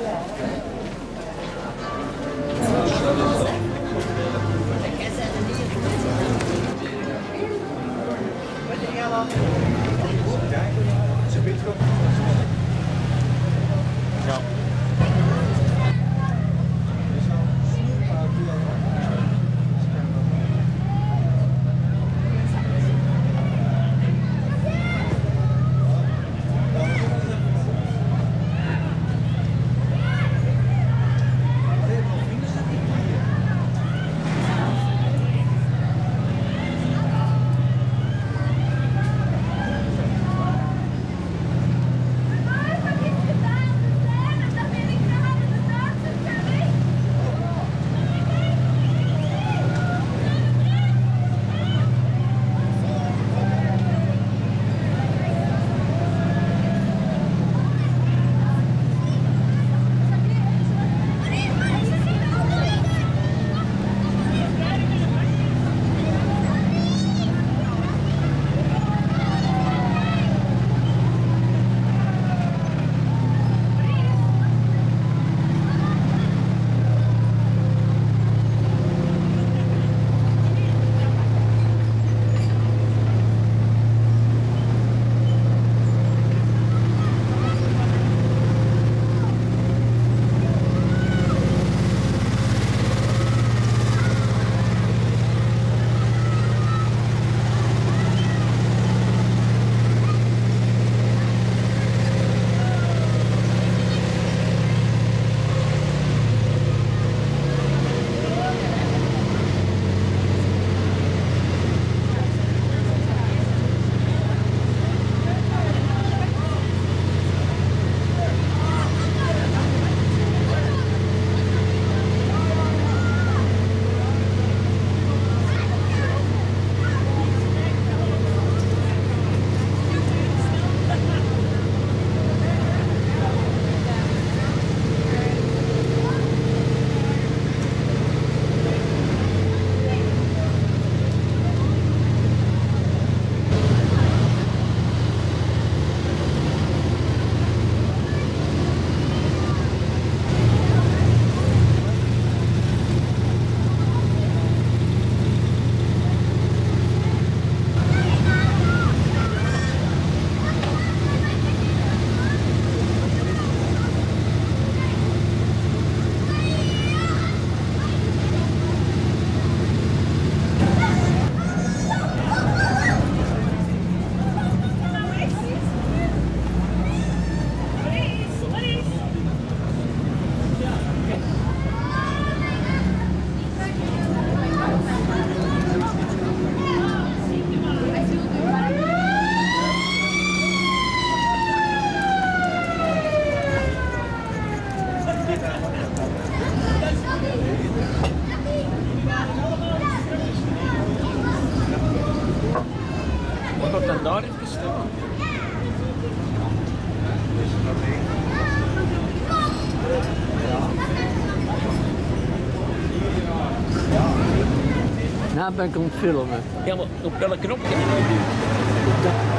Yeah. Ben het filmen. Ja, maar op welke knop kan je duwen?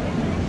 about it.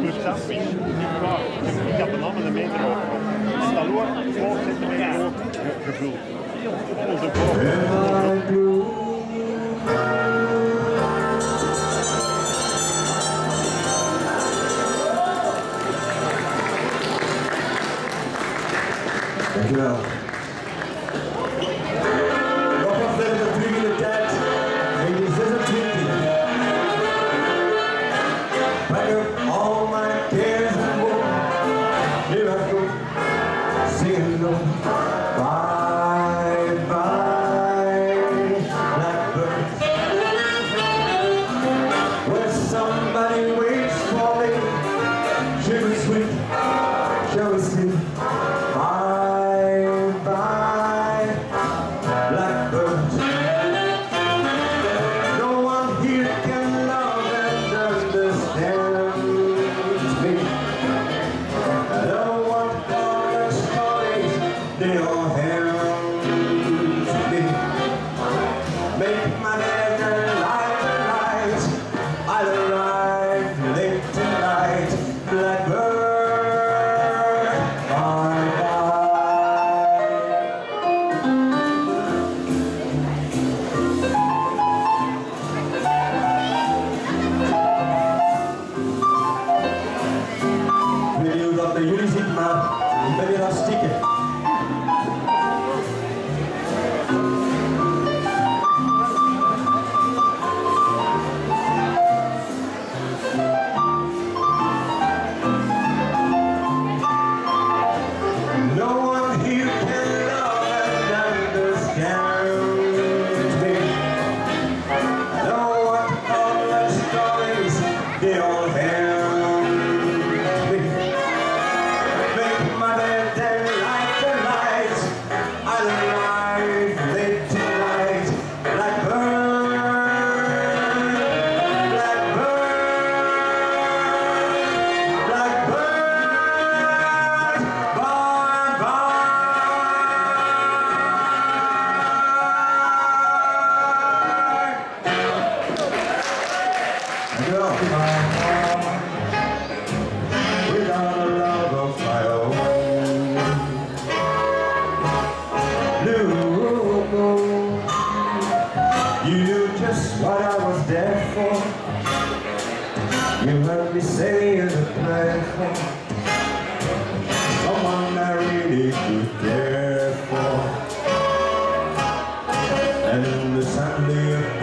De plus zelf niet. Ik heb een andere meter op. Als dat loopt, 12 centimeter hoog, gevuld. Onze vorm. Dankjewel.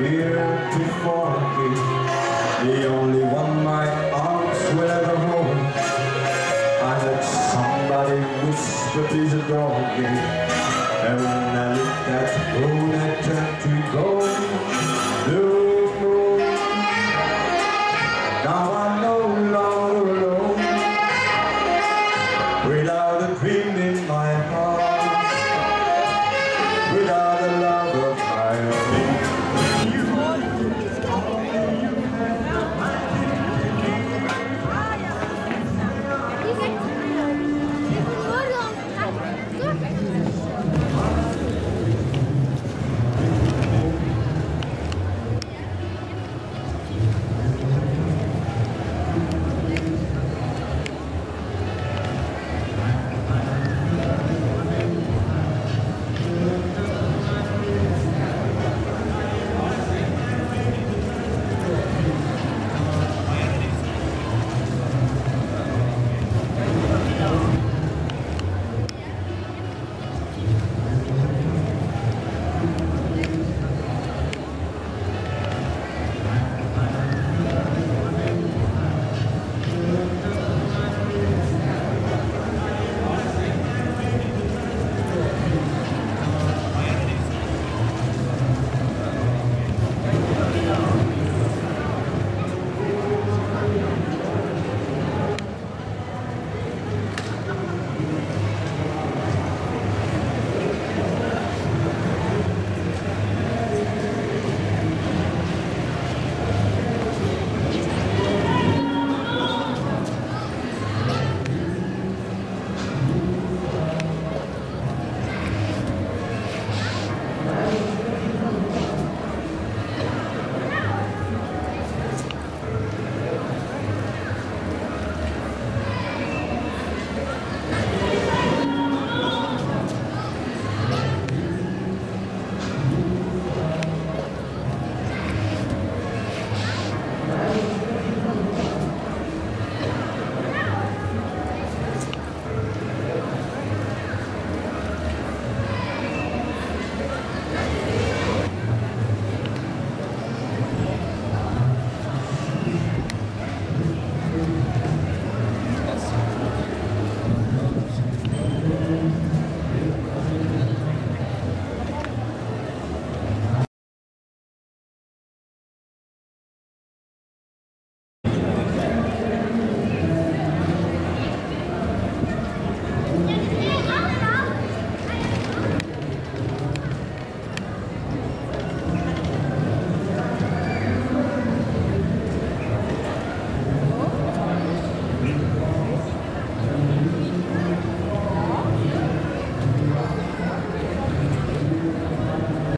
Appeared before me, the only one my arms will ever hold. I heard somebody whisper, please adore me. And when I looked at moon, I turned to gold.